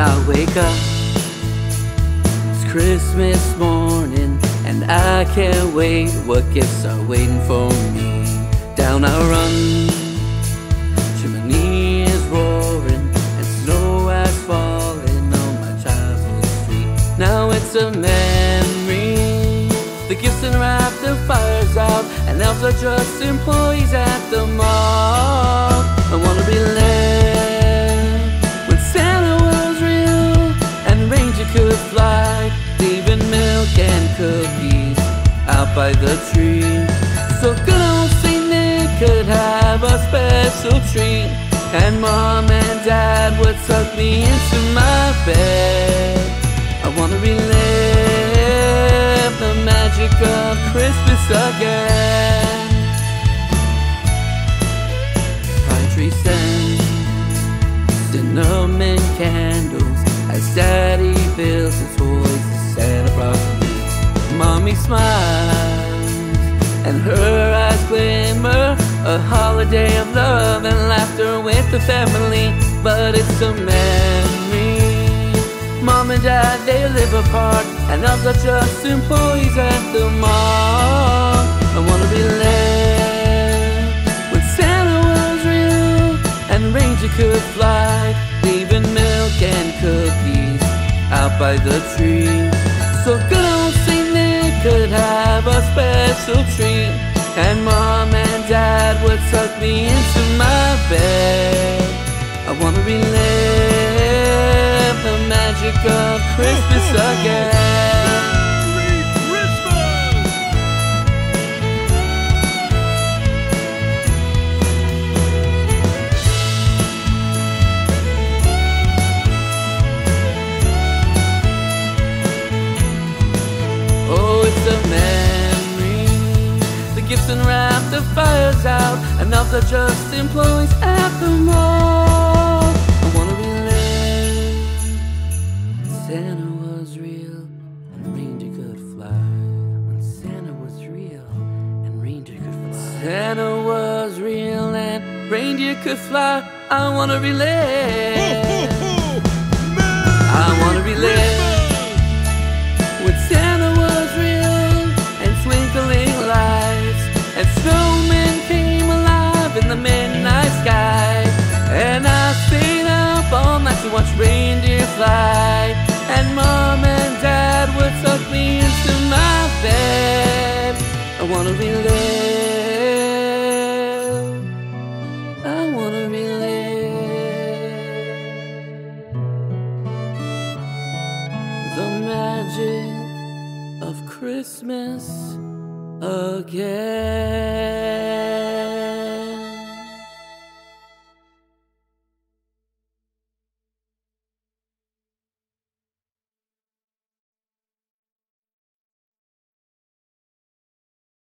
I wake up, it's Christmas morning, and I can't wait. What gifts are waiting for me? Down I run, chimney is roaring, and snow has fallen on my childhood. Now it's a memory. The gifts unwrapped, the fire's out, and elves are just employees at the mall. By the tree. So good old Saint Nick could have a special treat, and Mom and Dad would tuck me into my bed. I wanna relive the magic of Christmas again. Pine tree and her eyes glimmer. A holiday of love and laughter with the family, but it's a memory. Mom and Dad, they live apart, and us are just employees at the mall. I wanna be left when Santa was real and Ranger could fly, leaving milk and cookies out by the tree. A special treat, and Mom and Dad would tuck me into my bed. I wanna relive the magic of Christmas again. The gifts unwrapped, the fire's out, and elves are just employees at the mall. I wanna relive. Santa was real, and reindeer could fly. When Santa was real, and reindeer could fly. Santa was real, and reindeer could fly. I wanna relive. To watch reindeer fly and mom and dad would tuck me into my bed I wanna relive I wanna relive the magic of Christmas again.